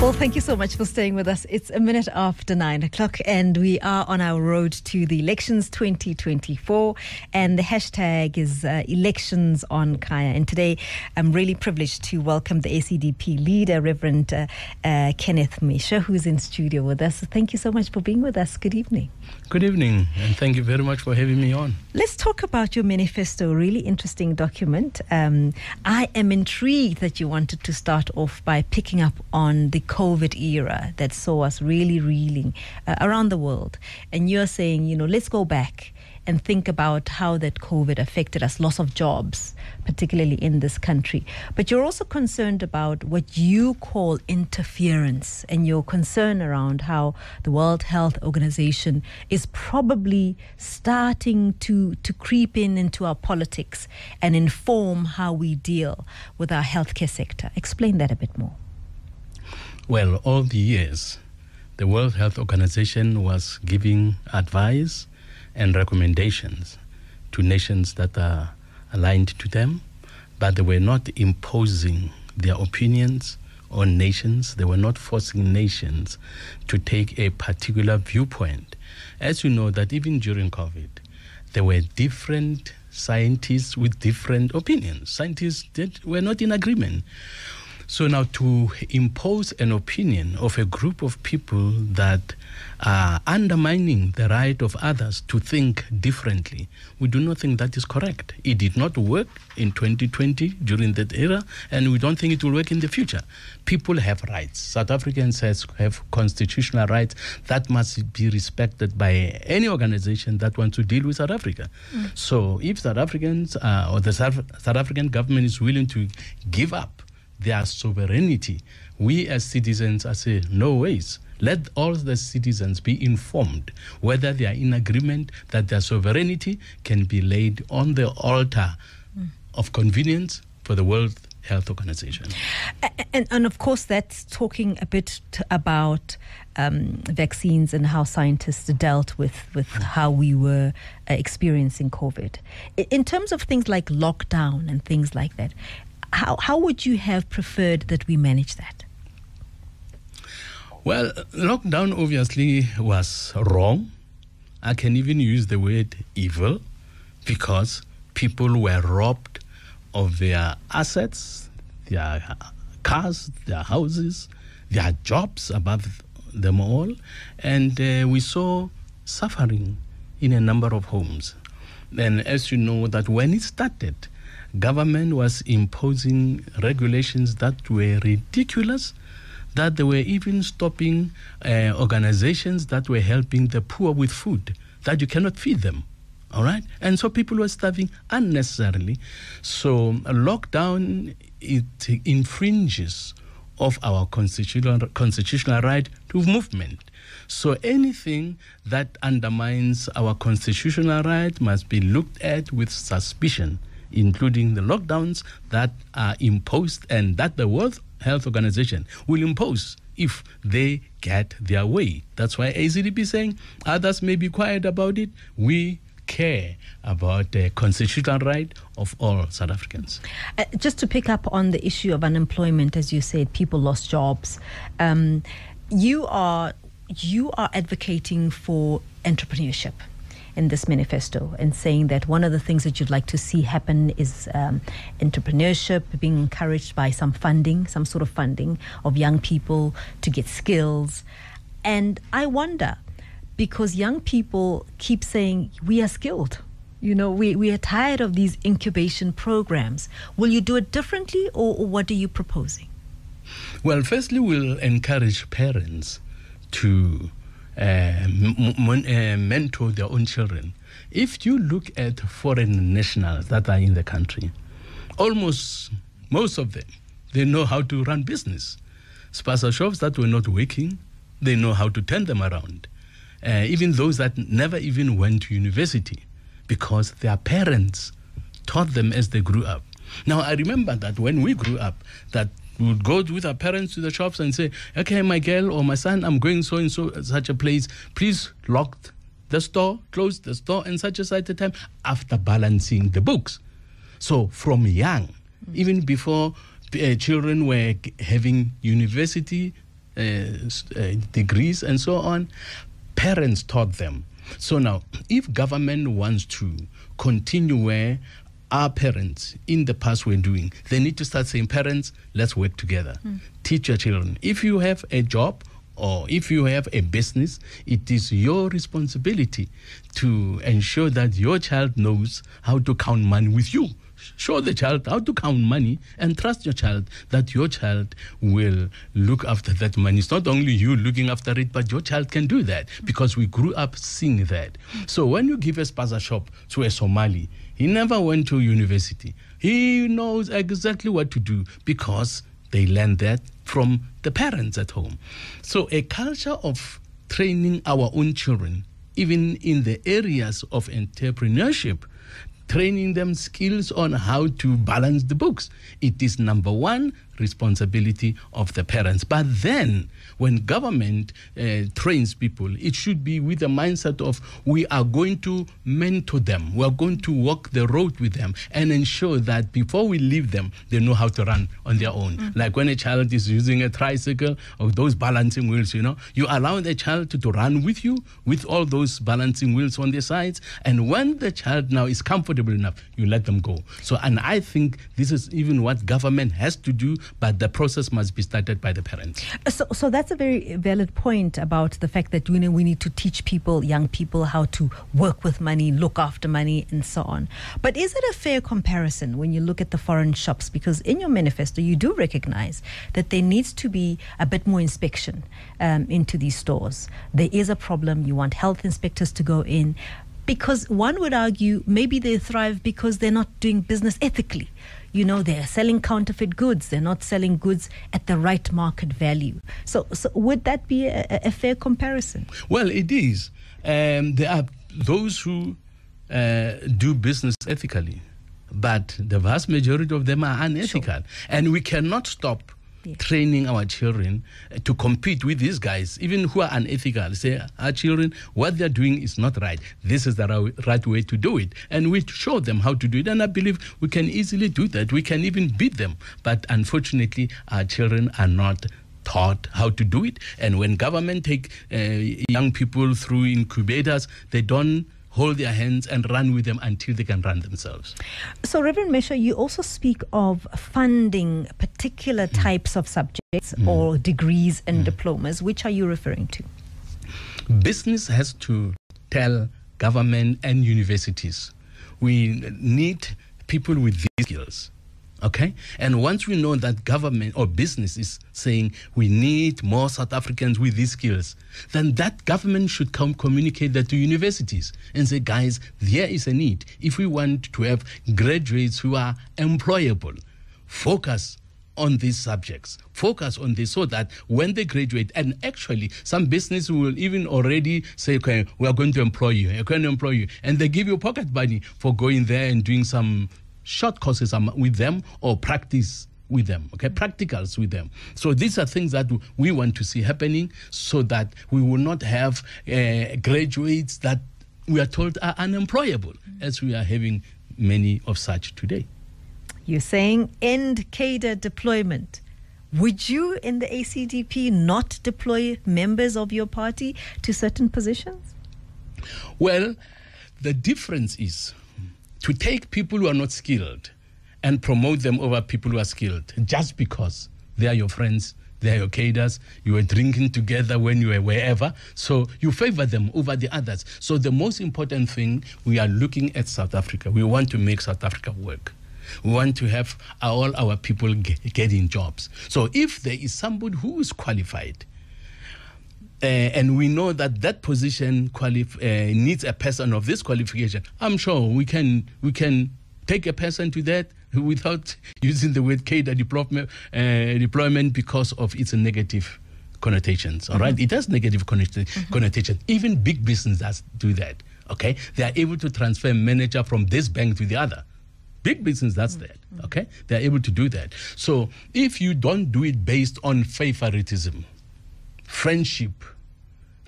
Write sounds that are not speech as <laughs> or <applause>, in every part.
Well, thank you so much for staying with us. It's a minute after nine o'clock, and we are on our road to the elections 2024. And the hashtag is uh, elections on Kaya. And today, I'm really privileged to welcome the ACDP leader, Reverend uh, uh, Kenneth Meshoe, who's in studio with us. Thank you so much for being with us. Good evening. Good evening, and thank you very much for having me on. Let's talk about your manifesto, really interesting document. Um, I am intrigued that you wanted to start off by picking up on the COVID era that saw us really reeling uh, around the world. And you're saying, you know, let's go back and think about how that COVID affected us, loss of jobs, particularly in this country. But you're also concerned about what you call interference and your concern around how the World Health Organization is probably starting to, to creep in into our politics and inform how we deal with our healthcare sector. Explain that a bit more. Well, all the years, the World Health Organization was giving advice and recommendations to nations that are aligned to them, but they were not imposing their opinions on nations. They were not forcing nations to take a particular viewpoint. As you know, that even during COVID, there were different scientists with different opinions. Scientists that were not in agreement. So now to impose an opinion of a group of people that are undermining the right of others to think differently, we do not think that is correct. It did not work in 2020 during that era, and we don't think it will work in the future. People have rights. South Africans has, have constitutional rights that must be respected by any organization that wants to deal with South Africa. Mm. So if South Africans uh, or the South, South African government is willing to give up their sovereignty. We as citizens are saying, no ways. Let all the citizens be informed whether they are in agreement that their sovereignty can be laid on the altar mm. of convenience for the World Health Organization. And, and, of course, that's talking a bit about um, vaccines and how scientists dealt with, with how we were uh, experiencing COVID. In terms of things like lockdown and things like that, how, how would you have preferred that we manage that? Well, lockdown obviously was wrong. I can even use the word evil because people were robbed of their assets, their cars, their houses, their jobs above them all. And uh, we saw suffering in a number of homes. And as you know, that when it started, government was imposing regulations that were ridiculous that they were even stopping uh, organizations that were helping the poor with food that you cannot feed them all right? And so people were starving unnecessarily. So lockdown it infringes of our constitutional constitutional right to movement. So anything that undermines our constitutional right must be looked at with suspicion including the lockdowns that are imposed and that the World Health Organization will impose if they get their way. That's why ACDP is saying others may be quiet about it. We care about the constitutional right of all South Africans. Uh, just to pick up on the issue of unemployment, as you said, people lost jobs. Um, you are you are advocating for entrepreneurship in this manifesto and saying that one of the things that you'd like to see happen is um, entrepreneurship being encouraged by some funding, some sort of funding of young people to get skills. And I wonder, because young people keep saying, we are skilled. You know, we, we are tired of these incubation programs. Will you do it differently or, or what are you proposing? Well, firstly, we'll encourage parents to uh, uh, mentor their own children. If you look at foreign nationals that are in the country, almost most of them, they know how to run business. Spaza shops that were not working, they know how to turn them around. Uh, even those that never even went to university because their parents taught them as they grew up. Now, I remember that when we grew up, that would go with our parents to the shops and say, okay, my girl or my son, I'm going so and so such a place. Please lock the store, close the store and such a such a time after balancing the books. So from young, even before uh, children were having university uh, uh, degrees and so on. Parents taught them. So now, if government wants to continue where our parents in the past were doing, they need to start saying, parents, let's work together. Mm. Teach your children. If you have a job, or if you have a business, it is your responsibility to ensure that your child knows how to count money with you show the child how to count money and trust your child that your child will look after that money. It's not only you looking after it, but your child can do that because we grew up seeing that. So when you give a spaza shop to a Somali, he never went to university. He knows exactly what to do because they learned that from the parents at home. So a culture of training our own children, even in the areas of entrepreneurship, training them skills on how to balance the books. It is number one responsibility of the parents. But then, when government uh, trains people, it should be with the mindset of we are going to mentor them, we are going to walk the road with them and ensure that before we leave them, they know how to run on their own. Mm-hmm. Like when a child is using a tricycle or those balancing wheels, you know, you allow the child to, to run with you with all those balancing wheels on the sides. And when the child now is comfortable enough, you let them go. So, and I think this is even what government has to do but the process must be started by the parents. So, so that's a very valid point about the fact that you know, we need to teach people, young people, how to work with money, look after money, and so on. But is it a fair comparison when you look at the foreign shops? Because in your manifesto, you do recognize that there needs to be a bit more inspection um, into these stores. There is a problem. You want health inspectors to go in because one would argue maybe they thrive because they're not doing business ethically you know, they're selling counterfeit goods. They're not selling goods at the right market value. So, so would that be a, a fair comparison? Well, it is. Um, there are those who uh, do business ethically, but the vast majority of them are unethical. Sure. And we cannot stop training our children uh, to compete with these guys, even who are unethical. Say, our children, what they're doing is not right. This is the right way to do it. And we show them how to do it. And I believe we can easily do that. We can even beat them. But unfortunately, our children are not taught how to do it. And when government take uh, young people through incubators, they don't hold their hands and run with them until they can run themselves. So, Reverend Meshoe, you also speak of funding particular mm. types of subjects mm. or degrees and mm. diplomas. Which are you referring to? Business has to tell government and universities we need people with these skills Okay? And once we know that government or business is saying we need more South Africans with these skills, then that government should come communicate that to universities and say, guys, there is a need. If we want to have graduates who are employable, focus on these subjects. Focus on this so that when they graduate, and actually some business will even already say, okay, we are going to employ you, we're going to employ you. And they give you pocket money for going there and doing some short courses with them or practice with them, okay, practicals with them. So these are things that we want to see happening so that we will not have uh, graduates that we are told are unemployable, mm-hmm. as we are having many of such today. You're saying end cadre deployment. Would you in the ACDP not deploy members of your party to certain positions? Well, the difference is to take people who are not skilled and promote them over people who are skilled just because they are your friends, they are your cadres, you were drinking together when you were wherever. So you favor them over the others. So the most important thing, we are looking at South Africa. We want to make South Africa work. We want to have all our people getting jobs. So if there is somebody who is qualified, uh, and we know that that position qualif- uh, needs a person of this qualification. I'm sure we can we can take a person to that without <laughs> using the word cadre deployment, uh, deployment because of its negative connotations. All mm-hmm. right, it has negative connota- mm-hmm. connotations. Even big businesses do that. Okay, they are able to transfer manager from this bank to the other. Big business does mm-hmm. that. Okay, they are able to do that. So if you don't do it based on favoritism, friendship,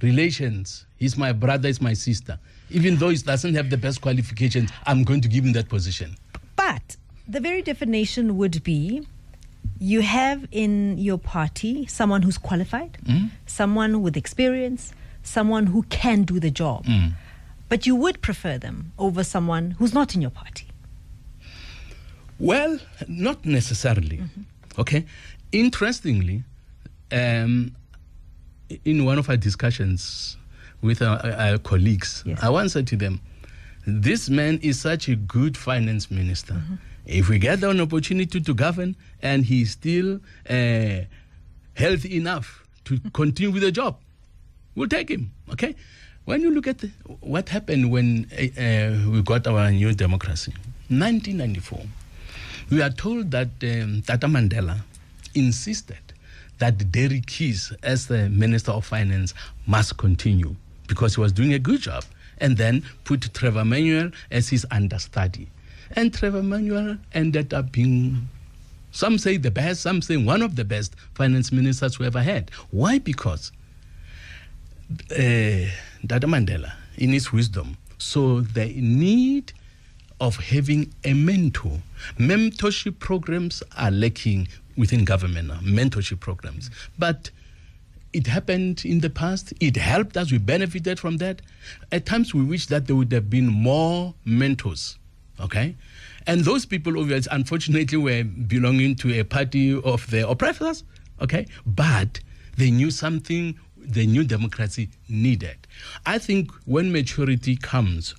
relations. He's my brother, he's my sister. Even though he doesn't have the best qualifications, I'm going to give him that position. But the very definition would be you have in your party someone who's qualified, Mm. someone with experience, someone who can do the job. Mm. But you would prefer them over someone who's not in your party. Well, not necessarily. Okay. Interestingly, um, in one of our discussions with our, our colleagues, Yes. I once said to them, "This man is such a good finance minister. If we get an opportunity to govern, and he's still uh, healthy enough to continue with the job, we'll take him." Okay. When you look at the, what happened when uh, uh, we got our new democracy, 1994 we are told that um, Tata Mandela insisted that Derek Keys, as the Minister of Finance, must continue because he was doing a good job, and then put Trevor Manuel as his understudy. And Trevor Manuel ended up being, some say the best, some say one of the best finance ministers we ever had. Why? Because uh, Tata Mandela, in his wisdom, saw the need of having a mentor. Mentorship programs are lacking within government now, mentorship programs. But it happened in the past. It helped us. We benefited from that. At times, we wish that there would have been more mentors. Okay? And those people, obviously, unfortunately, were belonging to a party of the oppressors. Okay? But they knew something the new democracy needed. I think when maturity comes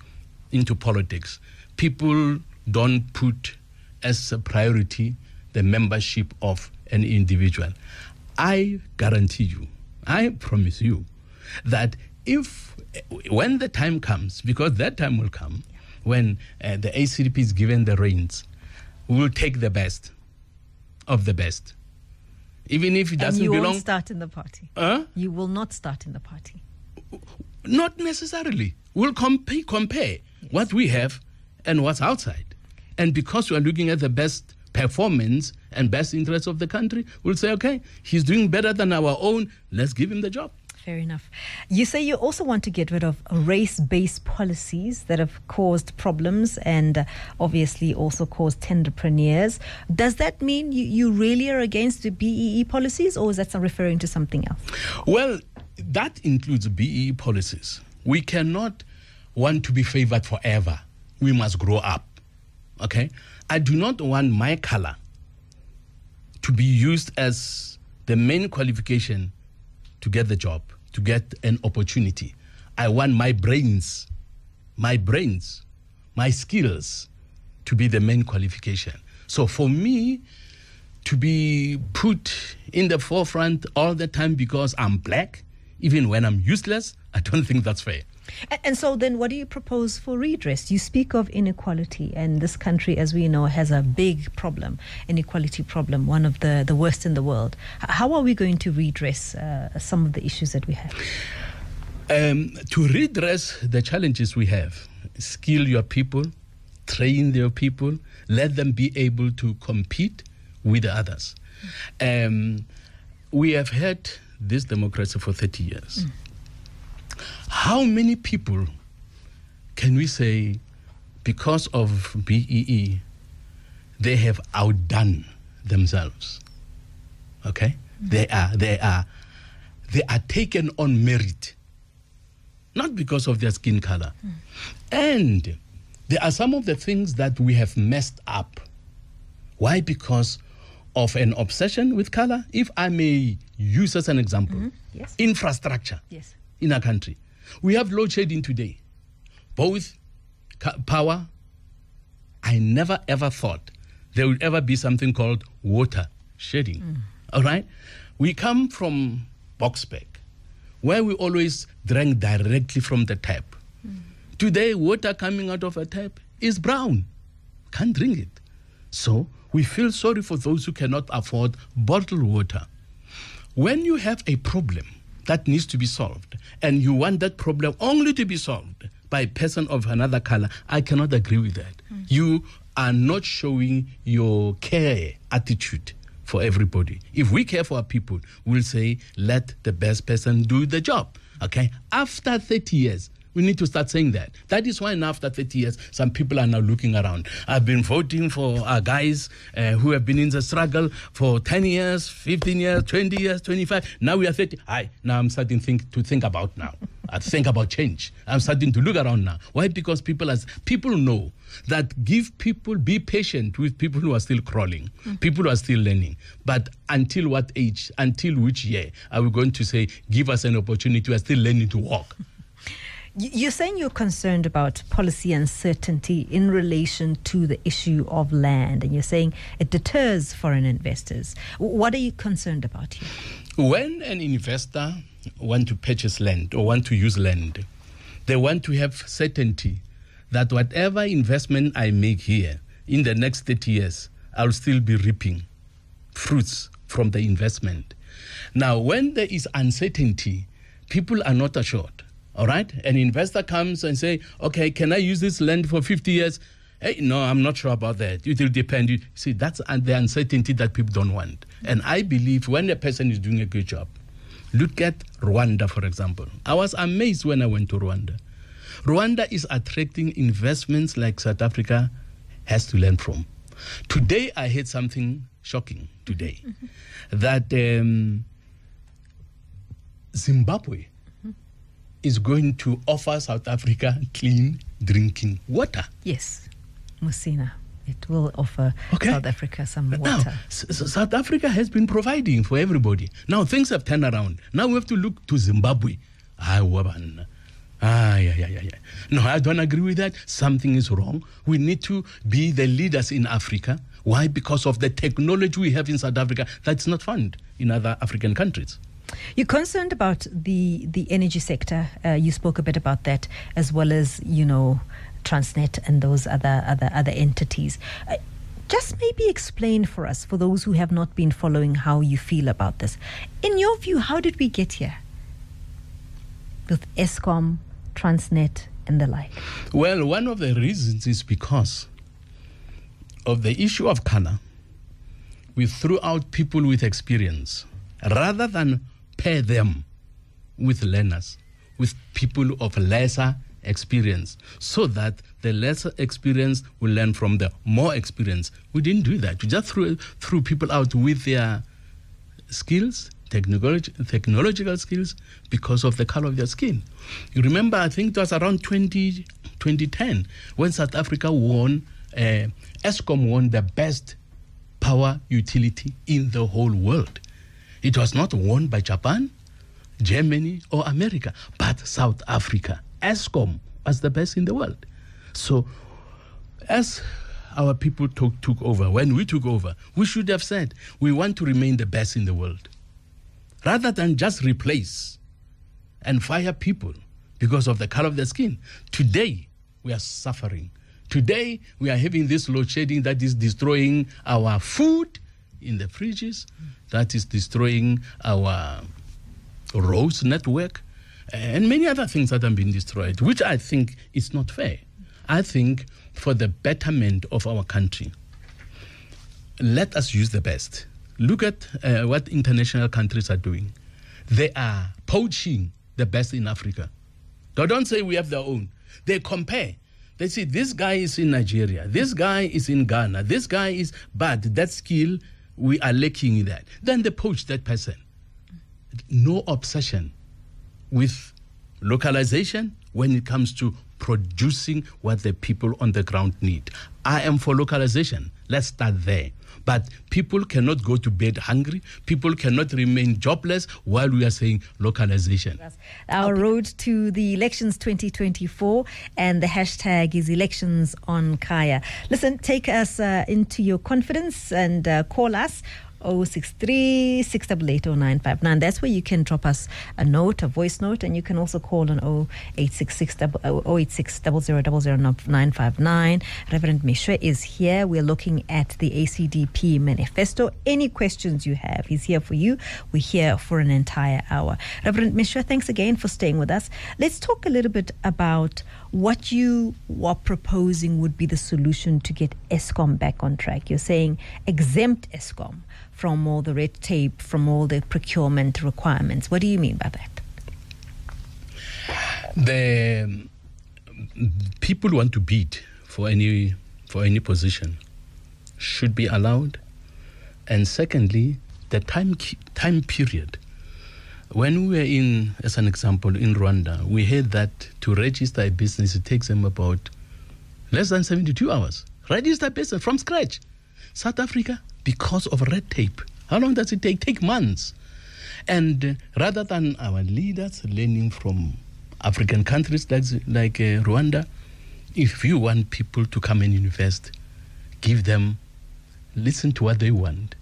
into politics, people don't put as a priority the membership of an individual. I guarantee you, I promise you, that if when the time comes, because that time will come, when uh, the ACDP is given the reins, we will take the best of the best, even if it doesn't you belong. won't start in the party. Huh? You will not start in the party. Not necessarily. We'll compare, compare what we have and what's outside. And because we are looking at the best performance and best interests of the country, we'll say, okay, he's doing better than our own. Let's give him the job. Fair enough. You say you also want to get rid of race based policies that have caused problems and uh, obviously also caused tenderpreneurs. Does that mean you, you really are against the BEE policies or is that some- referring to something else? Well, that includes BEE policies. We cannot want to be favored forever. We must grow up. Okay? I do not want my color to be used as the main qualification to get the job, to get an opportunity. I want my brains, my brains, my skills to be the main qualification. So for me, to be put in the forefront all the time because I'm black, even when I'm useless, I don't think that's fair. And so then what do you propose for redress? You speak of inequality and this country, as we know, has a big problem, inequality problem, one of the, the worst in the world. How are we going to redress uh, some of the issues that we have? Um, to redress the challenges we have, skill your people, train your people, let them be able to compete with others. Um, we have had this democracy for 30 years. How many people can we say, because of BEE, they have outdone themselves? Okay, mm-hmm. they are they are they are taken on merit, not because of their skin color, mm. and there are some of the things that we have messed up. Why? Because of an obsession with color. If I may use as an example, mm-hmm. Yes. infrastructure Yes. In our country. We have load shedding today, both power. I never ever thought there would ever be something called water shedding. Mm. All right? We come from Boxback, where we always drank directly from the tap. Mm. Today, water coming out of a tap is brown. Can't drink it. So we feel sorry for those who cannot afford bottled water. When you have a problem that needs to be solved and you want that problem only to be solved by a person of another color, I cannot agree with that. Hmm. You are not showing your care attitude for everybody. If we care for our people, we'll say, let the best person do the job. Okay? After 30 years, We need to start saying that. That is why now, after 30 years, some people are now looking around. I've been voting for our guys uh, who have been in the struggle for 10 years, 15 years, 20 years, 25. Now we are 30. I now I'm starting think, to think about now. I think about change. I'm starting to look around now. Why? Because people as people know that give people be patient with people who are still crawling, mm-hmm. people who are still learning. But until what age, until which year are we going to say, give us an opportunity? We are still learning to walk. You're saying you're concerned about policy uncertainty in relation to the issue of land, and you're saying it deters foreign investors. What are you concerned about here? When an investor want to purchase land or want to use land, they want to have certainty that whatever investment I make here in the next 30 years, I'll still be reaping fruits from the investment. Now, when there is uncertainty, people are not assured. All right? An investor comes and say, okay, can I use this land for 50 years? Hey, no, I'm not sure about that. It will depend. You see, that's the uncertainty that people don't want. And I believe when a person is doing a good job, look at Rwanda, for example. I was amazed when I went to Rwanda. Rwanda is attracting investments like South Africa has to learn from. Today, I heard something shocking today mm-hmm. that um, Zimbabwe is going to offer South Africa clean drinking water. Yes, Musina. It will offer okay. South Africa some water. Now, S- South Africa has been providing for everybody. Now things have turned around. Now we have to look to Zimbabwe. Ah, woman. Ah, yeah, yeah, yeah, yeah. No, I don't agree with that. Something is wrong. We need to be the leaders in Africa. Why? Because of the technology we have in South Africa that's not found in other African countries. You're concerned about the the energy sector. Uh, you spoke a bit about that, as well as you know, Transnet and those other other other entities. Uh, just maybe explain for us, for those who have not been following, how you feel about this. In your view, how did we get here? With Eskom, Transnet, and the like. Well, one of the reasons is because of the issue of color. We threw out people with experience rather than pair them with learners, with people of lesser experience, so that the lesser experience will learn from the more experience. We didn't do that. We just threw, threw people out with their skills, technolog- technological skills, because of the color of their skin. You remember, I think it was around 20, 2010 when South Africa won, uh, Eskom won the best power utility in the whole world. It was not won by Japan, Germany, or America, but South Africa. Eskom was the best in the world. So, as our people took, took over, when we took over, we should have said, we want to remain the best in the world. Rather than just replace and fire people because of the color of their skin. Today, we are suffering. Today, we are having this load shedding that is destroying our food in the fridges, that is destroying our roads network, and many other things that have been destroyed, which I think is not fair. I think for the betterment of our country, let us use the best. Look at uh, what international countries are doing. They are poaching the best in Africa. They don't say we have their own. They compare. They say this guy is in Nigeria, this guy is in Ghana, this guy is bad. That skill we are lacking in that. Then they poach that person. No obsession with localization when it comes to producing what the people on the ground need. I am for localization. Let's start there. But people cannot go to bed hungry. People cannot remain jobless while we are saying localization. Our road to the elections 2024 and the hashtag is elections on Kaya. Listen, take us uh, into your confidence and uh, call us 063 688 That's where you can drop us a note, a voice note, and you can also call on 0866 086 Reverend Meshoe is here. We're looking at the ACDP manifesto. Any questions you have, he's here for you. We're here for an entire hour. Reverend Meshoe, thanks again for staying with us. Let's talk a little bit about what you are proposing would be the solution to get Eskom back on track. You're saying exempt Eskom from all the red tape, from all the procurement requirements. What do you mean by that? The people who want to bid for any for any position should be allowed, and secondly, the time time period. When we were in, as an example, in Rwanda, we heard that to register a business it takes them about less than 72 hours. Register a business from scratch. South Africa, because of red tape, how long does it take? Take months. And uh, rather than our leaders learning from African countries like, like uh, Rwanda, if you want people to come and invest, give them, listen to what they want,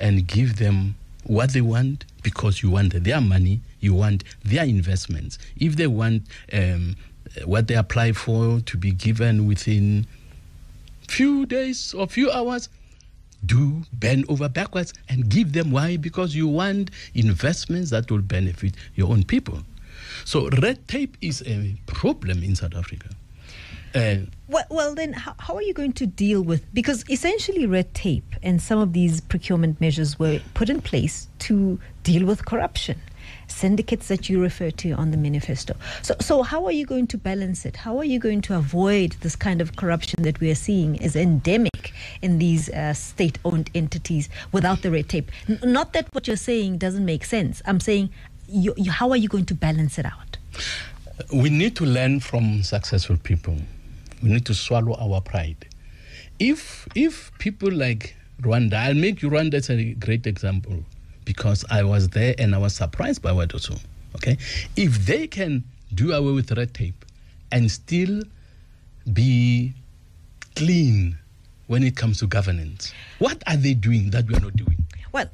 and give them what they want because you want their money, you want their investments. If they want um, what they apply for to be given within few days or few hours, do bend over backwards and give them. Why? Because you want investments that will benefit your own people. So red tape is a problem in south africa uh, well, well, then, how, how, are you going to deal with? Because essentially, red tape and some of these procurement measures were put in place to deal with corruption, syndicates that you refer to on the manifesto. So, so how are you going to balance it? How are you going to avoid this kind of corruption that we are seeing is endemic in these uh, state-owned entities without the red tape? N- not that what you're saying doesn't make sense. I'm saying, you, you, how are you going to balance it out? We need to learn from successful people we need to swallow our pride. If if people like Rwanda, I'll make Rwanda as a great example because I was there and I was surprised by what also. Okay, if they can do away with red tape and still be clean when it comes to governance, what are they doing that we are not doing? Well,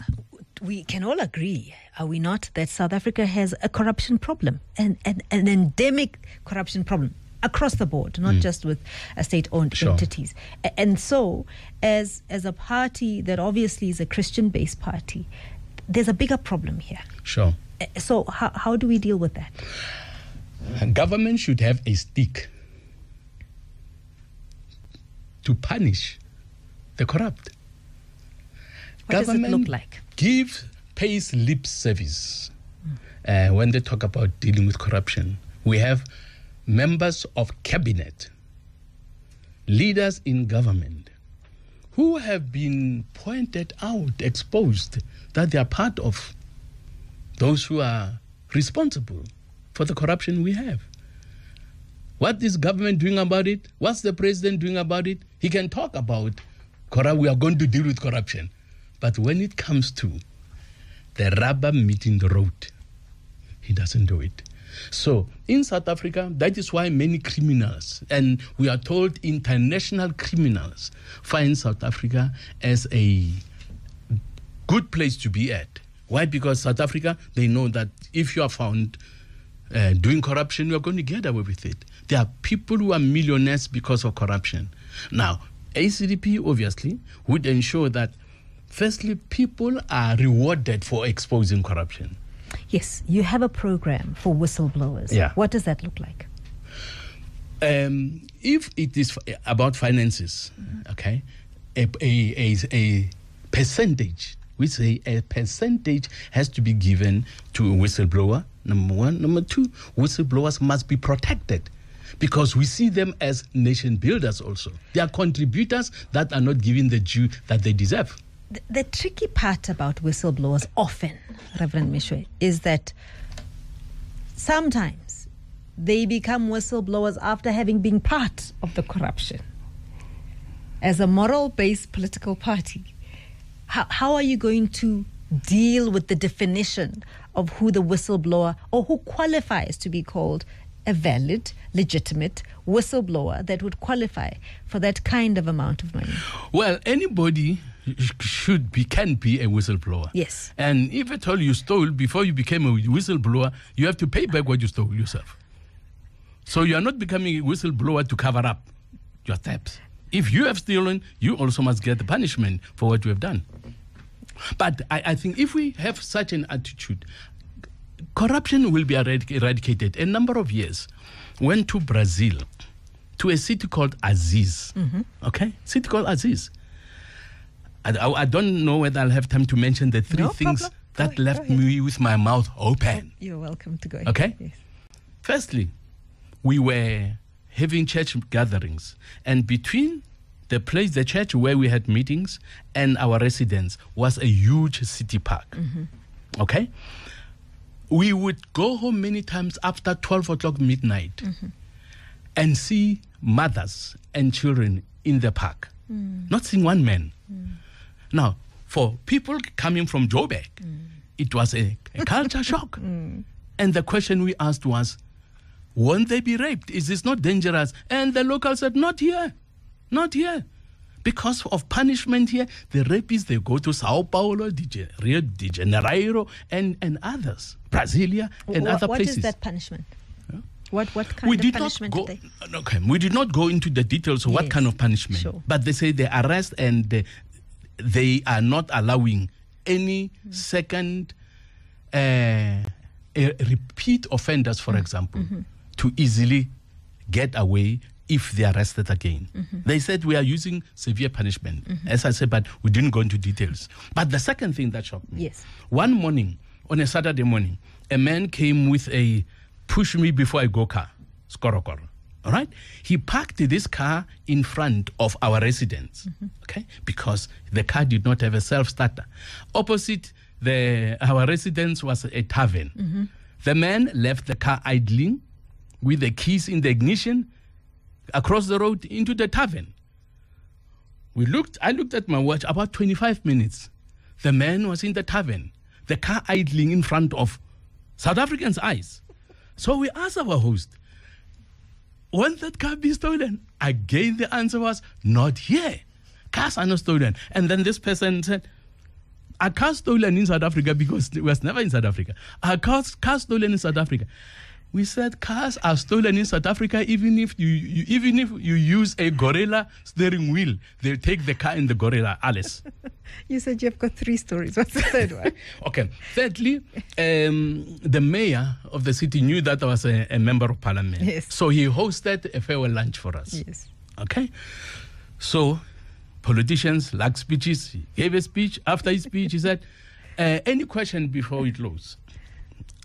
we can all agree, are we not, that South Africa has a corruption problem, an, an, an endemic corruption problem across the board, not mm. just with uh, state-owned sure. entities. And so, as as a party that obviously is a Christian-based party, there's a bigger problem here. Sure. So, how how do we deal with that? Government should have a stick to punish the corrupt. What Government does it look like? Give pays lip service mm. uh, when they talk about dealing with corruption. We have members of cabinet, leaders in government who have been pointed out, exposed, that they are part of those who are responsible for the corruption we have. What is government doing about it? What's the president doing about it? He can talk about. We are going to deal with corruption. But when it comes to the rubber meeting the road, he doesn't do it. So in South Africa, that is why many criminals, and we are told international criminals, find South Africa as a good place to be at. Why? Because South Africa, they know that if you are found uh, doing corruption, you are going to get away with it. There are people who are millionaires because of corruption. Now, ACDP obviously would ensure that, firstly, people are rewarded for exposing corruption. Yes, you have a program for whistleblowers. Yeah. What does that look like? Um, if it is about finances, mm-hmm. okay, a, a, a, a, percentage, we say a percentage has to be given to a whistleblower, number one. Number two, whistleblowers must be protected because we see them as nation builders also. They are contributors that are not given the due that they deserve the, the tricky part about whistleblowers often, Reverend Meshoe, is that sometimes they become whistleblowers after having been part of the corruption. As a moral based political party, how, how are you going to deal with the definition of who the whistleblower or who qualifies to be called a valid, legitimate whistleblower that would qualify for that kind of amount of money? Well, anybody should be can be a whistleblower. Yes. And if at all you stole before you became a whistleblower, you have to pay back what you stole yourself. So you are not becoming a whistleblower to cover up your thefts. If you have stolen, you also must get the punishment for what you have done. But I, I think if we have such an attitude, corruption will be eradicated. A number of years went to Brazil, to a city called Assis. Mm-hmm. Okay, city called Assis I, I, don't know whether I'll have time to mention the three no things problem. that go, left go me with my mouth open. Oh, you're welcome to go. Ahead. Okay? Yes. Firstly, we were having church gatherings, and between the place, the church where we had meetings, and our residence was a huge city park. Mm-hmm. Okay? We would go home many times after 12 o'clock midnight mm-hmm. and see mothers and children in the park, mm. not seeing one man. Mm. Now, for people coming from Joburg, it was a, a culture shock. <laughs> Mm. And the question we asked was, won't they be raped? Is this not dangerous? And the locals said, not here, not here. Because of punishment here, the rapists, they go to Sao Paulo, Rio de Janeiro, and, and others, Brasilia, and other what places. is that punishment? What what kind we of did not punishment go. did they? Okay, we did not go into the details of what kind of punishment, sure. but they say they arrest and they, they are not allowing any second uh, repeat offenders, for mm-hmm. example, mm-hmm. to easily get away if they are arrested again. Mm-hmm. They said we are using severe punishment, as I said, but we didn't go into details. But the second thing that shocked me, Yes. one morning on a Saturday morning, a man came with a push me before I go car, skorokoro. All right, he parked this car in front of our residence, mm-hmm. okay, because the car did not have a self starter. Opposite the our residence was a tavern. Mm-hmm. The man left the car idling with the keys in the ignition across the road into the tavern. We looked, I looked at my watch, about 25 minutes. The man was in the tavern, the car idling in front of South Africans' eyes. So we asked our host, won't that car be stolen? Again, the answer was, not here. Cars are not stolen. And then this person said, are cars stolen in South Africa because it was never in South Africa? Cars, cars stolen in South Africa? We said cars are stolen in South Africa even if you, you even if you use a gorilla steering wheel, they take the car in the gorilla, Alice. <laughs> You said you've got three stories. What's the third one? <laughs> Okay. Thirdly, um, the mayor of the city knew that I was a, a member of parliament. Yes. So he hosted a farewell lunch for us. yes. Okay. So politicians like speeches. He gave a speech. After his speech, he said, uh, Any question before we close?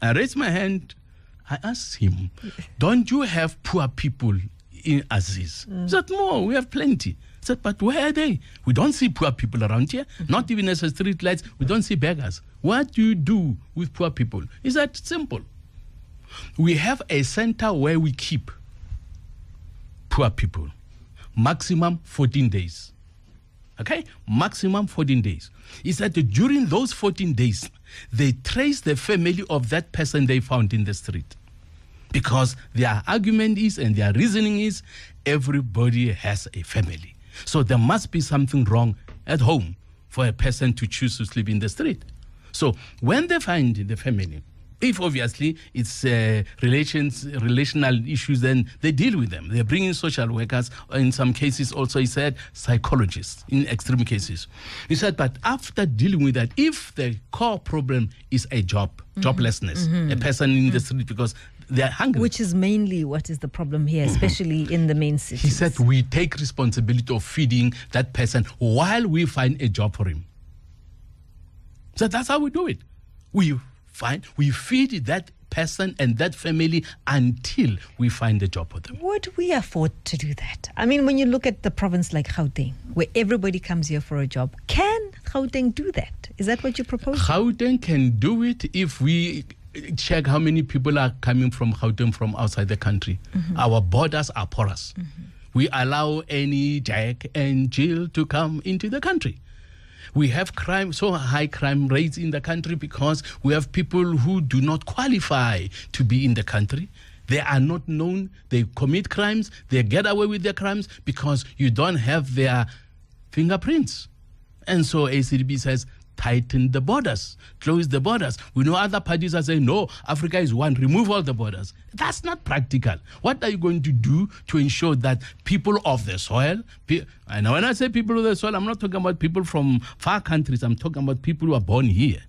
I raised my hand. I asked him, Don't you have poor people in Assis? He mm. said, No, we have plenty. I said, But where are they? We don't see poor people around here. Mm-hmm. Not even as a street lights. We don't see beggars. What do you do with poor people? Is that Simple. We have a center where we keep poor people. Maximum 14 days. Okay? Maximum 14 days. Is that during those 14 days, they trace the family of that person they found in the street. Because their argument is and their reasoning is everybody has a family. So there must be something wrong at home for a person to choose to sleep in the street. So when they find the family, if obviously it's uh, relations, relational issues, then they deal with them. They bring in social workers. In some cases, also he said psychologists. In extreme cases, he said. But after dealing with that, if the core problem is a job, mm-hmm. joblessness, mm-hmm. a person in the mm-hmm. street because they are hungry, Which is mainly what is the problem here, mm-hmm. especially in the main cities. he said we take responsibility of feeding that person while we find a job for him. So that's how we do it. We find we feed that person and that family until we find a job for them. Would we afford to do that? I mean, when you look at the province like Gauteng, where everybody comes here for a job, can Gauteng do that? Is that what you propose? Gauteng can do it if we check how many people are coming from Gauteng from outside the country. Mm-hmm. Our borders are porous. Mm-hmm. We allow any Jack and Jill to come into the country. We have crime, so high crime rates in the country because we have people who do not qualify to be in the country. They are not known. They commit crimes. They get away with their crimes because you don't have their fingerprints. And so ACDP says, tighten the borders, close the borders. We know other parties are saying, no, Africa is one, remove all the borders. That's not practical. What are you going to do to ensure that people of the soil, and when I say people of the soil, I'm not talking about people from far countries, I'm talking about people who are born here.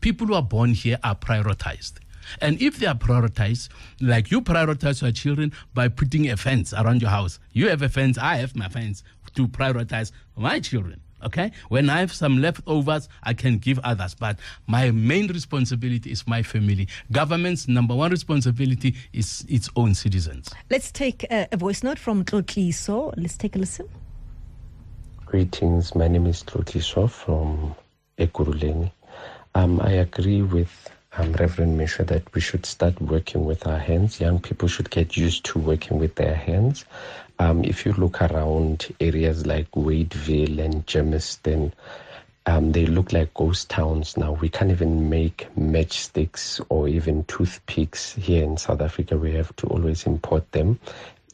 People who are born here are prioritized. And if they are prioritized, like you prioritize your children by putting a fence around your house, you have a fence, I have my fence to prioritize my children. Okay? When I have some leftovers, I can give others. But my main responsibility is my family. Government's number one responsibility is its own citizens. Let's take a, a voice note from Tlotliso. Let's take a listen. Greetings. My name is Tlotliso from Ekurhuleni. Um, I agree with um, Reverend Meshoe that we should start working with our hands. Young people should get used to working with their hands. Um, if you look around areas like Wadeville and Germiston, um, they look like ghost towns now. We can't even make matchsticks or even toothpicks here in South Africa. We have to always import them.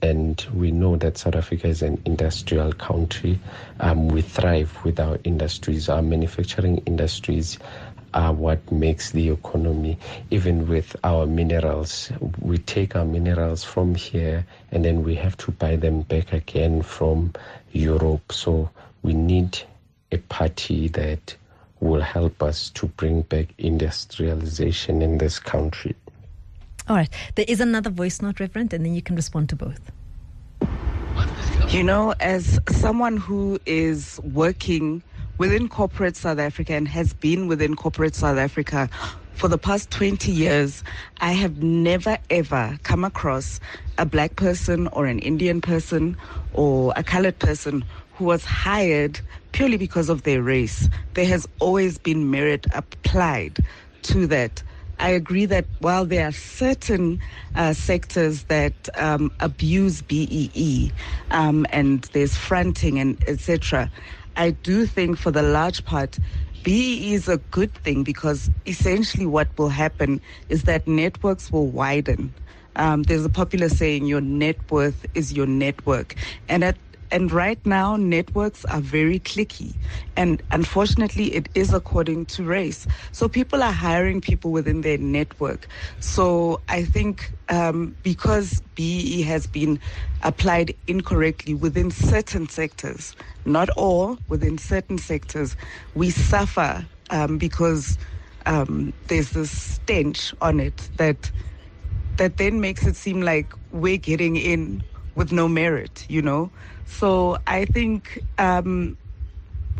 And we know that South Africa is an industrial country. Um, we thrive with our industries. Our manufacturing industries are what makes the economy. Even with our minerals, we take our minerals from here and then we have to buy them back again from Europe. So we need a party that will help us to bring back industrialization in this country. All right. There is another voice note, Reverend, and then you can respond to both. You know, as someone who is working within corporate South Africa and has been within corporate South Africa for the past 20 years, I have never ever come across a black person or an Indian person or a colored person who was hired purely because of their race. There has always been merit applied to that. I agree that while there are certain uh, sectors that um, abuse BEE um, and there's fronting and etc., I do think for the large part, BEE is a good thing because essentially what will happen is that networks will widen. Um, there's a popular saying, your net worth is your network. And at and right now, networks are very cliquey. And unfortunately, it is according to race. So people are hiring people within their network. So I think um, because BEE has been applied incorrectly within certain sectors, not all, within certain sectors, we suffer um, because um, there's this stench on it that that then makes it seem like we're getting in with no merit, you know. So I think um,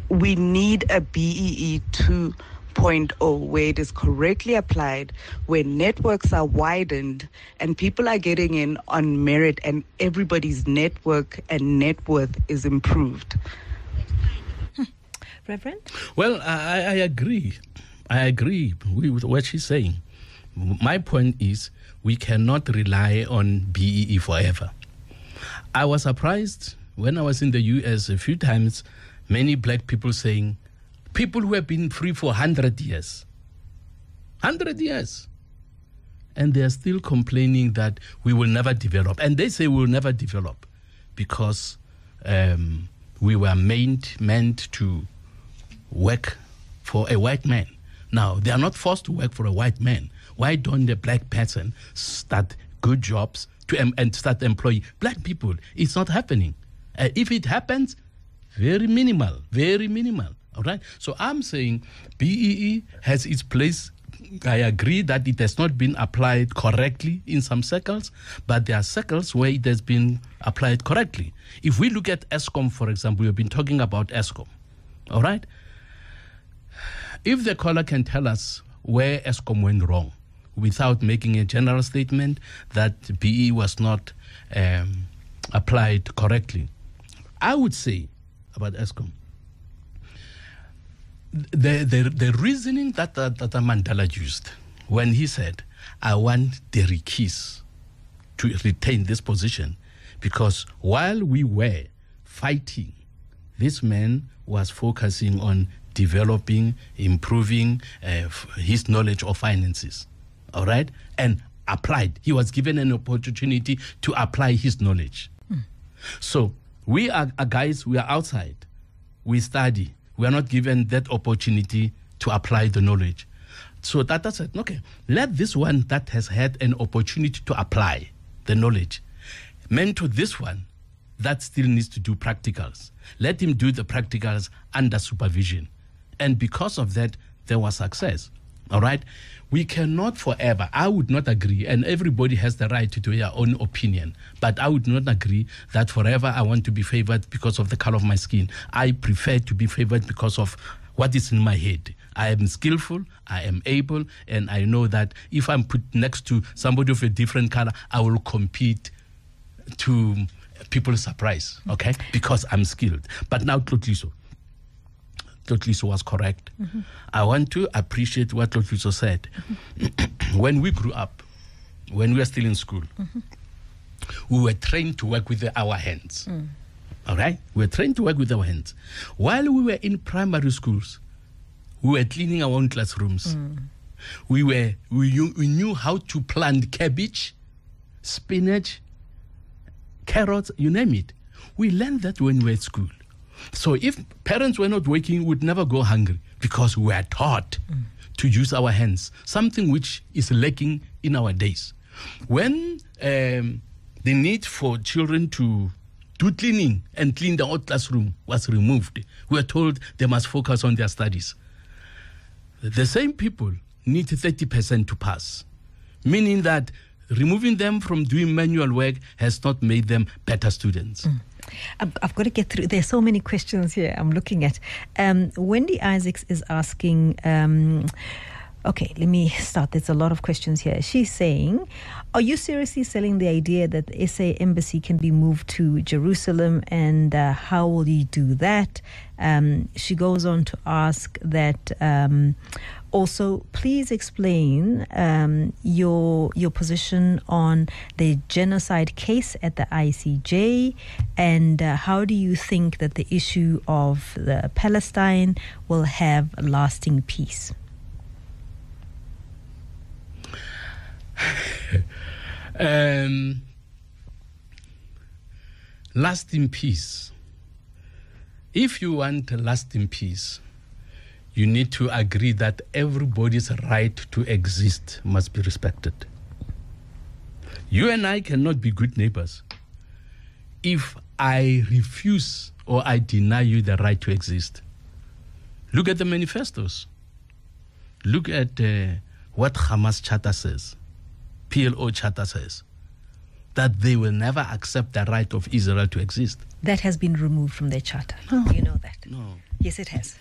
we need a BEE 2.0 where it is correctly applied, where networks are widened and people are getting in on merit and everybody's network and net worth is improved. <laughs> Reverend? Well, I, I agree. I agree with what she's saying. My point is we cannot rely on BEE forever. I was surprised when I was in the US a few times, many black people saying, people who have been free for 100 years. 100 years. And they are still complaining that we will never develop. And they say we will never develop because um, we were meant, meant to work for a white man. Now, they are not forced to work for a white man. Why don't the black person start good jobs to and start employing black people? It's not happening. Uh, if it happens, very minimal, very minimal. All right. So I'm saying BEE has its place. I agree that it has not been applied correctly in some circles, but there are circles where it has been applied correctly. If we look at Eskom, for example, we've been talking about Eskom. All right. If the caller can tell us where Eskom went wrong without making a general statement that BE was not um, applied correctly, I would say about Eskom, the, the, the reasoning that, that, that Mandela used when he said, I want Derek Keys to retain this position, because while we were fighting, this man was focusing on developing, improving uh, his knowledge of finances. All right? And applied. He was given an opportunity to apply his knowledge. Mm. So we are, guys, we are outside. We study. We are not given that opportunity to apply the knowledge. So Tata said, okay, let this one that has had an opportunity to apply the knowledge mentor this one that still needs to do practicals. Let him do the practicals under supervision. And because of that, there was success. All right? We cannot forever, I would not agree, and everybody has the right to do their own opinion, but I would not agree that forever I want to be favored because of the color of my skin. I prefer to be favored because of what is in my head. I am skillful, I am able, and I know that if I'm put next to somebody of a different color, I will compete to people's surprise, okay? Because I'm skilled. But now, Tlotliso. Tlotliso was correct. Mm-hmm. I want to appreciate what Tlotliso said. Mm-hmm. <clears throat> when we grew up, when we were still in school, mm-hmm. we were trained to work with our hands. Mm. All right? We were trained to work with our hands. While we were in primary schools, we were cleaning our own classrooms. Mm. We were we knew, we knew how to plant cabbage, spinach, carrots, you name it. We learned that when we were at school. So if parents were not working, we would never go hungry because we are taught mm. to use our hands, something which is lacking in our days. When um, the need for children to do cleaning and clean the old classroom was removed, we were told they must focus on their studies. The same people need 30% to pass, meaning that removing them from doing manual work has not made them better students. Mm. I've got to get through. There's so many questions here I'm looking at. Um, Wendy Isaacs is asking. Um, okay, let me start. There's a lot of questions here. She's saying, Are you seriously selling the idea that the SA embassy can be moved to Jerusalem and uh, how will you do that? Um, she goes on to ask that um, also, please explain um, your your position on the genocide case at the ICJ, and uh, how do you think that the issue of the Palestine will have lasting peace? <laughs> um, lasting peace. If you want lasting peace, you need to agree that everybody's right to exist must be respected. You and I cannot be good neighbors if I refuse or I deny you the right to exist. Look at the manifestos. Look at uh, what Hamas charter says, PLO charter says, that they will never accept the right of Israel to exist. That has been removed from their charter. No. You know that. No. Yes, it has.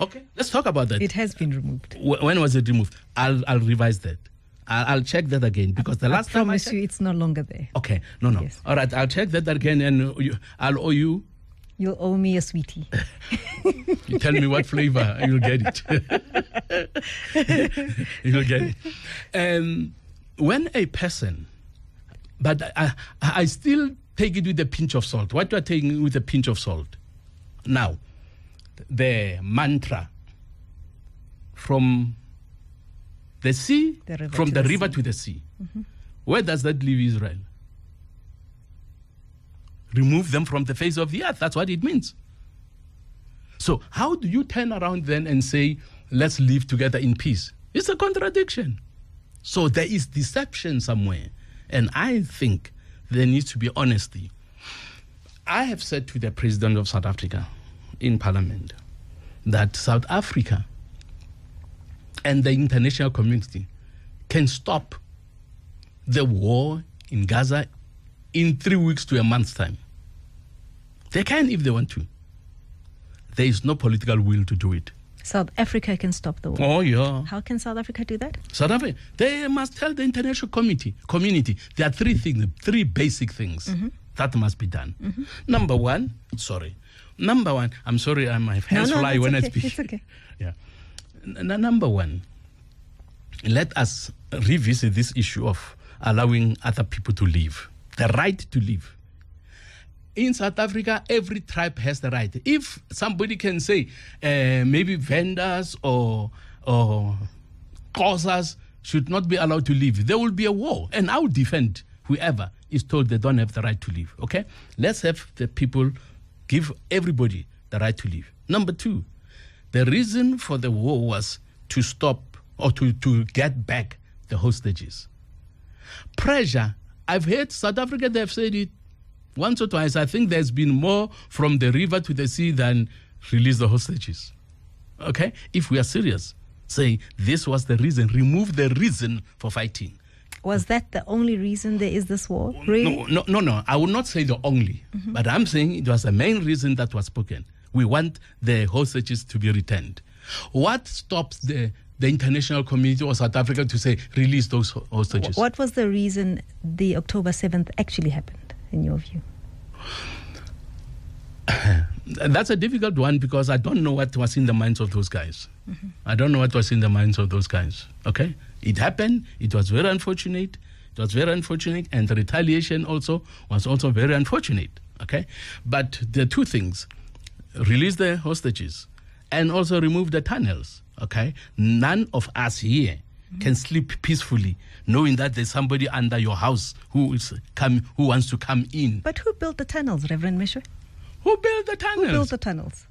Okay, let's talk about that. It has been removed. When was it removed? I'll, I'll revise that. I'll, I'll check that again because the I last time I promise promise you, it's no longer there. Okay, no, no. Yes. All right, I'll check that again and you, I'll owe you. You'll owe me a sweetie. <laughs> You tell me what flavor, you'll get it. <laughs> you'll get it. Um, when a person, but I, I still take it with a pinch of salt. What do I take with a pinch of salt? Now, the mantra from the sea, The from the, the river sea. to the sea. Mm-hmm. Where does that leave Israel? Remove them from the face of the earth. That's what it means. So, how do you turn around then and say, let's live together in peace? It's a contradiction. So, there is deception somewhere. And I think there needs to be honesty. I have said to the president of South Africa in parliament that South Africa and the international community can stop the war in Gaza in three weeks to a month's time. They can if they want to. There is no political will to do it. South Africa can stop the war. Oh yeah. How can South Africa do that? South Africa, they must tell the international community, community there are three things, three basic things mm-hmm. that must be done. Mm-hmm. Number one, sorry. Number one, I'm sorry, I my hands no, fly it's when I speak. it's okay. <laughs> Yeah. N- number one, let us revisit this issue of allowing other people to live, the right to live. In South Africa, every tribe has the right. If somebody can say, uh, maybe Vendas or or Xhosas should not be allowed to live, there will be a war, and I will defend whoever is told they don't have the right to live. Okay, let's have the people give everybody the right to live. Number two, the reason for the war was to stop or to, to get back the hostages. Pressure, I've heard South Africa, they've said it once or twice. I think there's been more from the river to the sea than release the hostages. Okay? If we are serious. say this was the reason, remove the reason for fighting. Was that the only reason there is this war? Really? No, no, no, no. I would not say the only, mm-hmm. but I'm saying it was the main reason that was spoken. We want the hostages to be returned. What stops the the international community or South Africa to say release those hostages? What was the reason the October 7th actually happened, in your view? <sighs> That's a difficult one because I don't know what was in the minds of those guys. Mm-hmm. I don't know what was in the minds of those guys. Okay, it happened. It was very unfortunate. It was very unfortunate, and the retaliation also was also very unfortunate. Okay, but the two things: release the hostages, and also remove the tunnels. Okay, none of us here can sleep peacefully knowing that there's somebody under your house who is come who wants to come in. But who built the tunnels, Reverend Meshoe? Who built the tunnels? Who built the tunnels?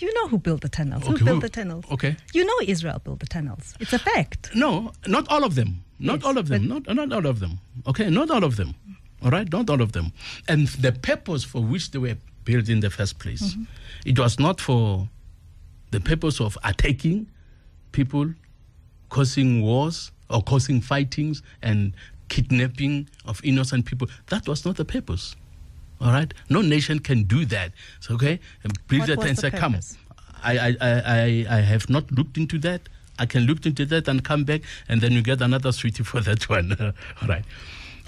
You know who built the tunnels. Okay, who built who- the tunnels? okay. You know Israel built the tunnels. It's a fact. No, not all of them. Not Yes, all of them. Not not all of them. Okay, not all of them. All right, not all of them. And the purpose for which they were built in the first place, Mm-hmm. it was not for the purpose of attacking people, causing wars or causing fightings and kidnapping of innocent people. That was not the purpose. All right, no nation can do that. So okay, and build that and say, come. I, I, I, I, have not looked into that. I can look into that and come back, and then you get another sweetie for that one. <laughs> All right.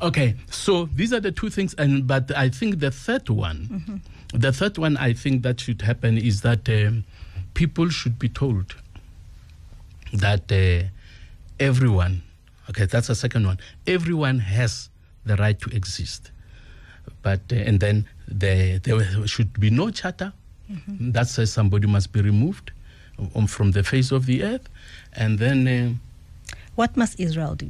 Okay. So these are the two things, and but I think the third one, the third one, I think that should happen is that um, people should be told that uh, everyone, okay, that's the second one. Everyone has the right to exist, but uh, and then there there should be no charter that says somebody must be removed um, from the face of the earth, and then. Uh, What must Israel do?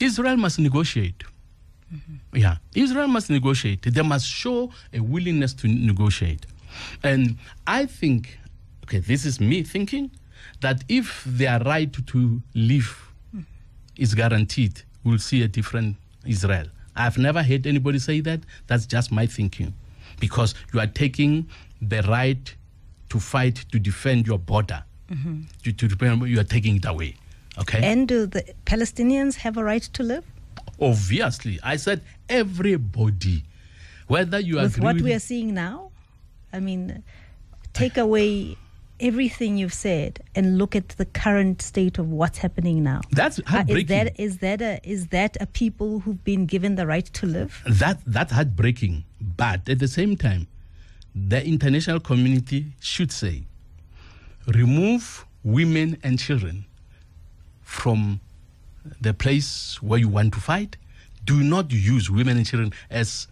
Israel must negotiate. Yeah, Israel must negotiate. They must show a willingness to negotiate. And I think, okay, this is me thinking, that if their right to live is guaranteed, we'll see a different Israel. I've never heard anybody say that. That's just my thinking. Because you are taking the right to fight, to defend your border. You, to, you are taking it away. Okay? And do the Palestinians have a right to live? Obviously, I said everybody, whether you With agree what with we are seeing now? I mean, take away everything you've said and look at the current state of what's happening now. That's Uh, is that is that a is that a people who've been given the right to live? that that's heartbreaking. But at the same time, the international community should say, remove women and children from the place where you want to fight. Do not use women and children as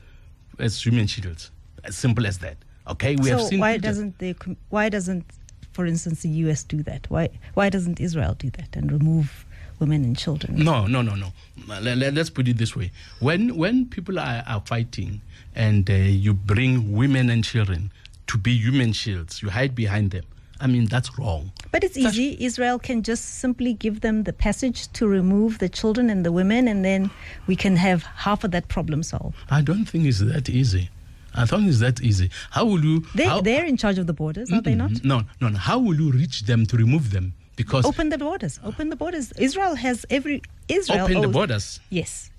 as human shields. As simple as that. Okay, we have so seen. why doesn't the why doesn't, for instance, the U.S. do that? Why why doesn't Israel do that and remove women and children? No, no, no, no. Let, let, us put it this way: when when people are, are fighting and uh, you bring women and children to be human shields, you hide behind them. I mean, that's wrong. But it's easy. Israel can just simply give them the passage to remove the children and the women, and then we can have half of that problem solved. I don't think it's that easy. I think it's that easy. How will you? They, how, they're in charge of the borders, are they not? No, no, no. How will you reach them to remove them? Because Open the borders. Open the borders. Israel has every Israel. open the borders. Yes.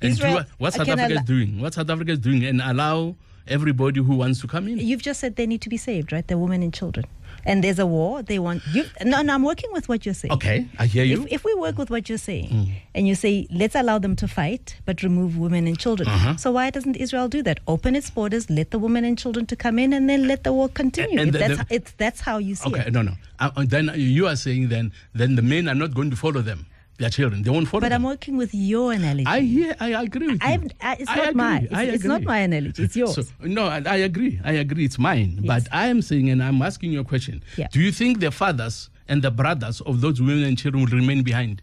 And Israel what, what South Africa is doing? What South Africa is doing, and allow everybody who wants to come in. You've just said they need to be saved, right? They're women and children. And there's a war. They want you. No, no, I'm working with what you're saying. Okay, I hear you. If, if we work with what you're saying, Mm. and you say let's allow them to fight, but remove women and children, Uh-huh. so why doesn't Israel do that? Open its borders, let the women and children to come in, and then let the war continue. and the- that's the- it's that's how you see Okay, it. no, no. Uh, uh, then you are saying then then the men are not going to follow them. Their children, they won't follow But them. I'm working with your analogy. I hear. I agree with you. I'm- I- uh, it's I not mine. I It's- it's not my analogy, it's yours. So, no, I, I agree. I agree. It's mine. But I am saying, and I'm asking you a question. Yeah. Do you think the fathers and the brothers of those women and children will remain behind?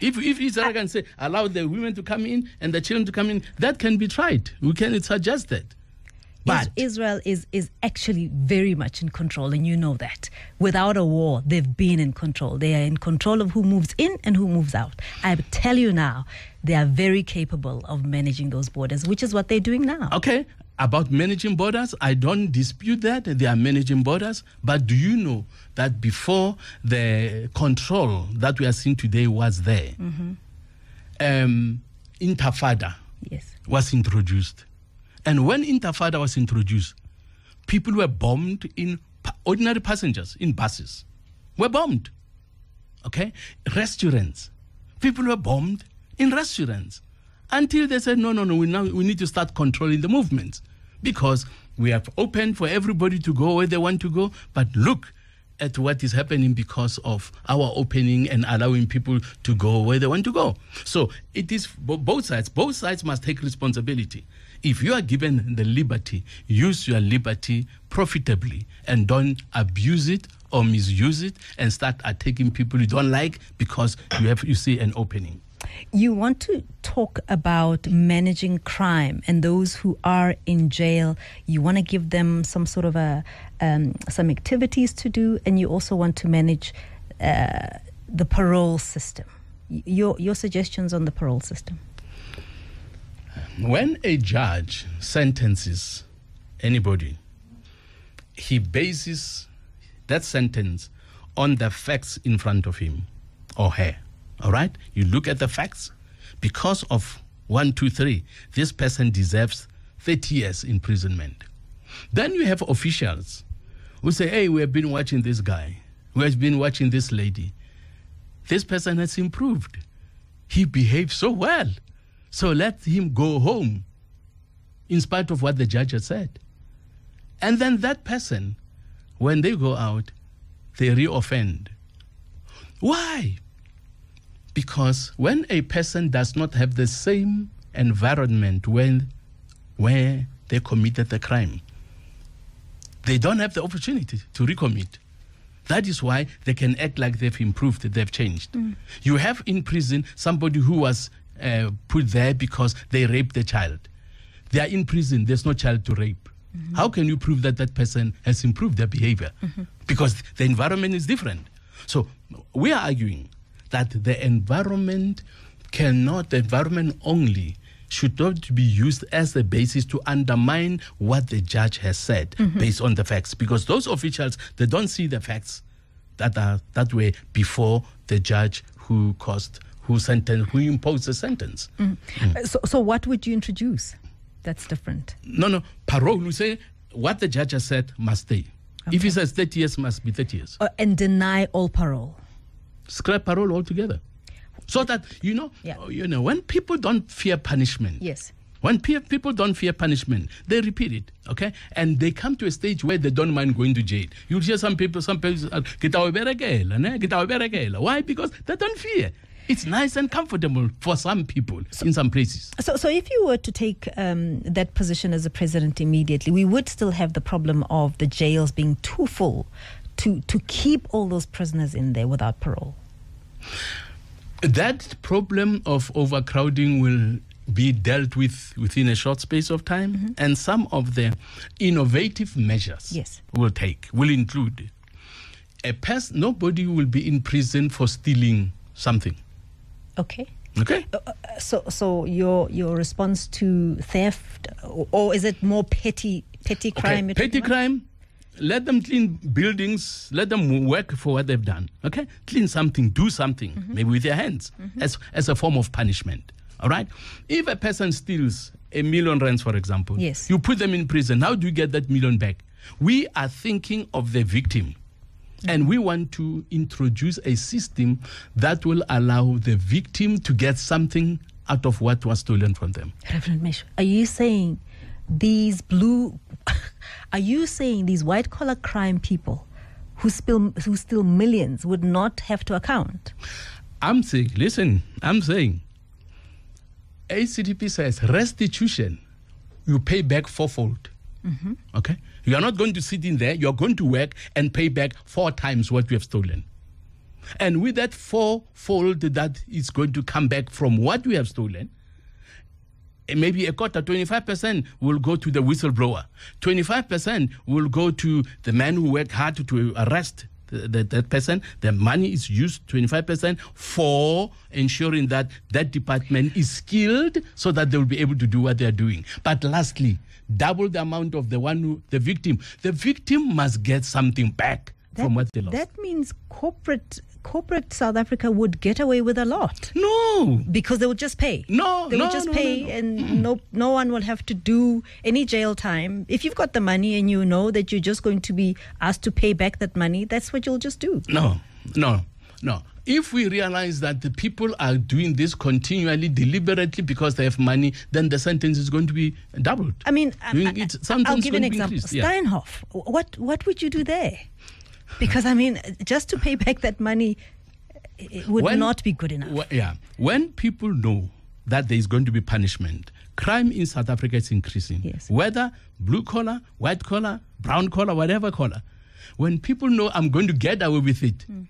If if Israel can say allow the women to come in and the children to come in, that can be tried. We can suggest that. But Israel is is actually very much in control, and you know that. Without a war, they've been in control. They are in control of who moves in and who moves out. I tell you now, they are very capable of managing those borders, which is what they're doing now. Okay, about managing borders, I don't dispute that. They are managing borders. But do you know that before the control that we are seeing today was there, um, Intifada Yes. was introduced. And when Intifada was introduced, people were bombed in ordinary passengers in buses, were bombed. Okay? Restaurants. People were bombed in restaurants until they said, no, no, no, we, now, we need to start controlling the movements because we have opened for everybody to go where they want to go. But look at what is happening because of our opening and allowing people to go where they want to go. So it is both sides. Both sides must take responsibility. If you are given the liberty, use your liberty profitably and don't abuse it or misuse it and start attacking people you don't like because you have you see an opening. You want to talk about managing crime and those who are in jail. You want to give them some sort of a um, some activities to do, and you also want to manage uh, the parole system. Your your suggestions on the parole system? When a judge sentences anybody, he bases that sentence on the facts in front of him or her. All right? You look at the facts. Because of one, two, three, this person deserves 30 years imprisonment. Then you have officials who say, hey, we have been watching this guy, we have been watching this lady. This person has improved. He behaves so well. So let him go home in spite of what the judge has said. And then that person, when they go out, they reoffend. Why? Because when a person does not have the same environment when, where they committed the crime, they don't have the opportunity to recommit. That is why they can act like they've improved, they've changed. Mm. You have in prison somebody who was uh, put there because they raped the child. They are in prison, there's no child to rape. Mm-hmm. How can you prove that that person has improved their behavior? Mm-hmm. Because the environment is different. So we are arguing that the environment cannot, the environment only should not be used as a basis to undermine what the judge has said mm-hmm. based on the facts. Because those officials, they don't see the facts that are that way before the judge who caused, who sentenced, who imposed the sentence. Uh, So, so what would you introduce? That's different. No, no, parole, we say what the judge has said must stay. If he says 30 years, must be 30 years. Uh, and deny all parole. Scrap parole altogether. So that, you know, Yeah. uh, you know, when people don't fear punishment, Yes. when pe- people don't fear punishment, they repeat it, okay? And they come to a stage where they don't mind going to jail. You'll hear some people, some people, say, "Kita wa berekela, ne? Kita. Why? Because they don't fear. It's nice and comfortable for some people in some places. So, so if you were to take um, that position as a president immediately, we would still have the problem of the jails being too full to to keep all those prisoners in there without parole. That problem of overcrowding will be dealt with within a short space of time, and some of the innovative measures Yes. will take will include a person. Nobody will be in prison for stealing something. Okay. Okay. Uh, So, so your your response to theft, or, or is it more petty petty crime? you're Petty crime. Let them clean buildings. Let them work for what they've done. Okay, clean something, do something, Mm-hmm. maybe with their hands, as as a form of punishment. All right. If a person steals a million rands, for example, Yes. you put them in prison. How do you get that million back? We are thinking of the victim. And we want to introduce a system that will allow the victim to get something out of what was stolen from them. Reverend Mish, are you saying these blue? <laughs> Are you saying these white collar crime people who spill who steal millions would not have to account? I'm saying, listen, I'm saying, ACDP says restitution, you pay back fourfold. Mm-hmm. Okay? You are not going to sit in there, you're going to work and pay back four times what you have stolen. And with that fourfold that is going to come back from what we have stolen, eh, maybe a quarter, 25% will go to the whistleblower. 25% will go to the man who worked hard to arrest the, the, that person. The money is used 25% for ensuring that that department is skilled so that they will be able to do what they are doing. But lastly, double the amount of the one who, the victim. The victim must get something back from what they lost. That means corporate corporate South Africa would get away with a lot no, because they would just pay. No, they no, would just no, pay, no, no. and no no one will have to do any jail time. If you've got the money and you know that you're just going to be asked to pay back that money, that's what you'll just do. no, no, no. If we realize that the people are doing this continually, deliberately because they have money, then the sentence is going to be doubled. I mean, I- I- it- I'll give you an going to be example. increased, yeah. Steinhoff. What what would you do there? Because I mean, just to pay back that money, it would When- not be good enough. Wh- yeah. When people know that there is going to be punishment, crime in South Africa is increasing. Yes. Whether blue collar, white collar, brown collar, whatever collar. When people know I'm going to get away with it, hmm.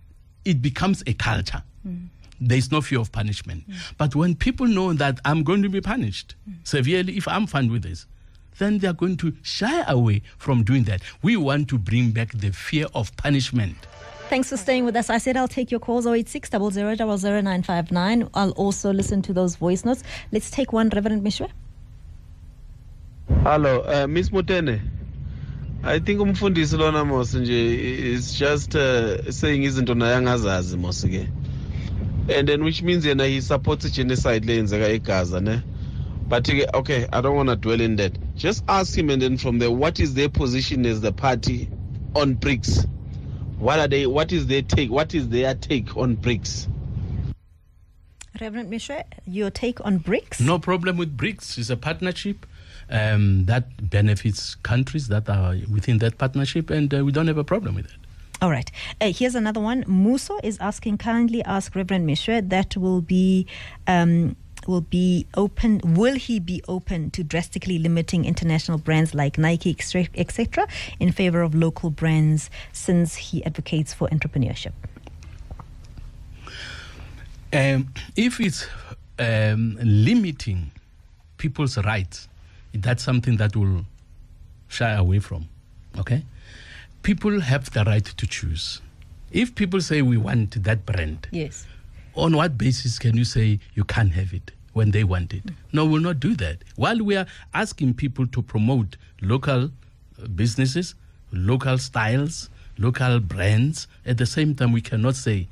It becomes a culture. Mm. There is no fear of punishment. Mm. But when people know that I'm going to be punished mm. severely if I'm found with this, then they are going to shy away from doing that. We want to bring back the fear of punishment. Thanks for staying with us. I said I'll take your calls 086 959 I'll also listen to those voice notes. Let's take one, Reverend Meshoe. Hello, uh, Miss Mutene. I think umfundisi lona mos nje is just uh, saying izinto naye angazazi mos ke. And then which means yena he supports genocide leyenzeka eGaza ne. But ke, okay, I don't want to dwell in that. Just ask him and then from there what is their position as the party on BRICS? What are they what is their take? What is their take on BRICS? Reverend Meshoe, your take on BRICS? No problem with BRICS. It's a partnership um, that benefits countries that are within that partnership, and uh, we don't have a problem with it. All right. Uh, here's another one. Muso is asking, kindly ask Reverend Meshoe that will be. Um, will be open will he be open to drastically limiting international brands like Nike etc in favor of local brands since he advocates for entrepreneurship Um, if it's um, limiting people's rights, that's something that will shy away from. Okay? People have the right to choose. If people say we want that brand, yes on what basis can you say you can't have it when they want it? No, we'll not do that. While we are asking people to promote local uh, businesses, local styles, local brands, at the same time, we cannot say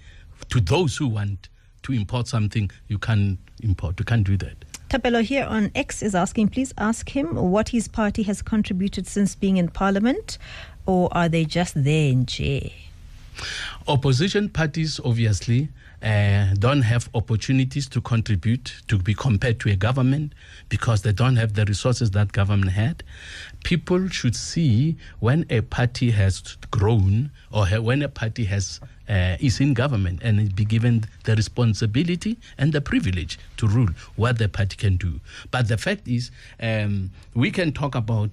to those who want to import something, you can't import. You can't do that. Tapelo here on X is asking, please ask him what his party has contributed since being in parliament, or are they just there in jail? Opposition parties obviously uh, don't have opportunities to contribute to be compared to a government because they don't have the resources that government had. People should see when a party has grown or when a party has uh, is in government and be given the responsibility and the privilege to rule what the party can do. But the fact is, um, we can talk about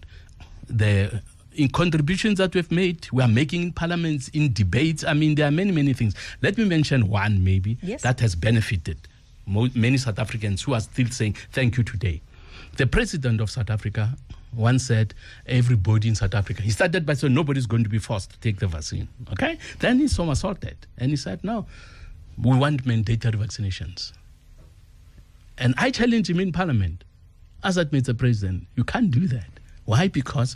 the in contributions that we've made, we are making in parliaments, in debates. I mean, there are many, many things. Let me mention one, maybe, Yes. that has benefited many South Africans who are still saying thank you today. The president of South Africa once said, everybody in South Africa, he started by saying nobody's going to be forced to take the vaccine. Okay? Then he somersaulted and he said, no, we want mandatory vaccinations. And I challenge him in parliament. As that Mr. President, you can't do that. Why? Because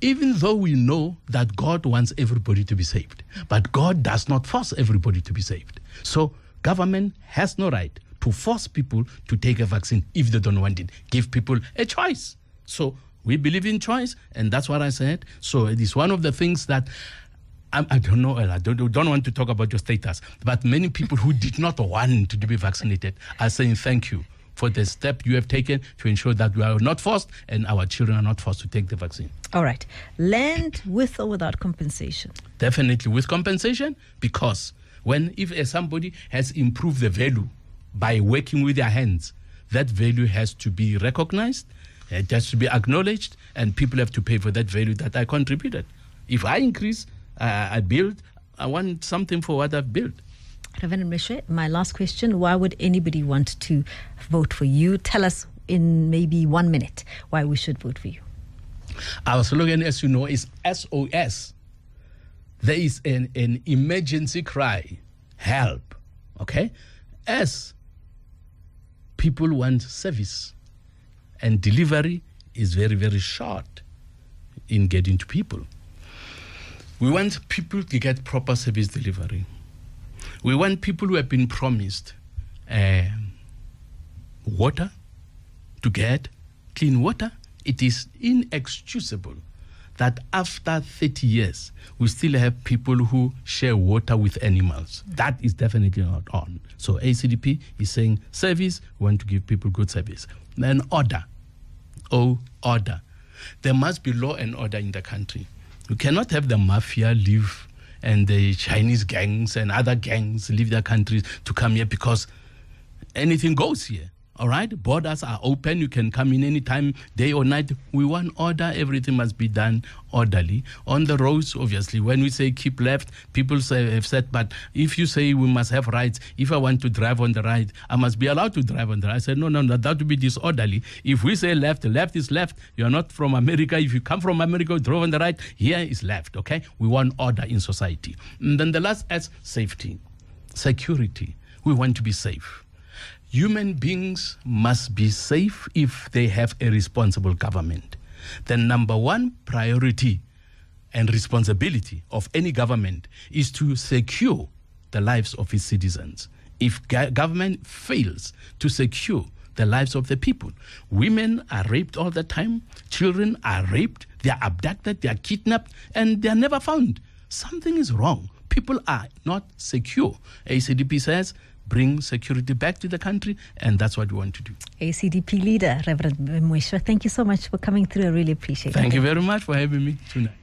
even though we know that God wants everybody to be saved, but God does not force everybody to be saved. So government has no right to force people to take a vaccine if they don't want it. Give people a choice. So we believe in choice, and that's what I said. So it is one of the things that I, I don't know, I don't, don't want to talk about your status, but many people who did not want to be vaccinated are saying thank you for the step you have taken to ensure that we are not forced and our children are not forced to take the vaccine. All right. Land with or without compensation? Definitely with compensation, because when if somebody has improved the value by working with their hands, that value has to be recognized, it has to be acknowledged, and people have to pay for that value that I contributed. If I increase, uh, I build, I want something for what I've built. Reverend Meshoe, my last question why would anybody want to vote for you? Tell us in maybe one minute why we should vote for you. Our slogan, as you know, is SOS. There is an, an emergency cry, help. Okay? S, people want service and delivery is very, very short in getting to people. We want people to get proper service delivery. We want people who have been promised uh, water to get clean water. It is inexcusable that after 30 years, we still have people who share water with animals. That is definitely not on. So ACDP is saying service, we want to give people good service. Then order. Oh, order. There must be law and order in the country. You cannot have the mafia live and the Chinese gangs and other gangs leave their countries to come here because anything goes here. All right, borders are open. You can come in anytime, day or night. We want order. Everything must be done orderly. On the roads, obviously, when we say keep left, people say, have said, but if you say we must have rights, if I want to drive on the right, I must be allowed to drive on the right. I said, no, no, no, that would be disorderly. If we say left, left is left. You are not from America. If you come from America, you drove on the right, here is left, okay? We want order in society. And then the last is safety, security. We want to be safe human beings must be safe if they have a responsible government. The number one priority and responsibility of any government is to secure the lives of its citizens. If government fails to secure the lives of the people, women are raped all the time, children are raped, they are abducted, they are kidnapped, and they are never found. Something is wrong. People are not secure. ACDP says bring security back to the country, and that's what we want to do. ACDP leader, Reverend Meshoe, thank you so much for coming through. I really appreciate it. Thank you very much for having me tonight.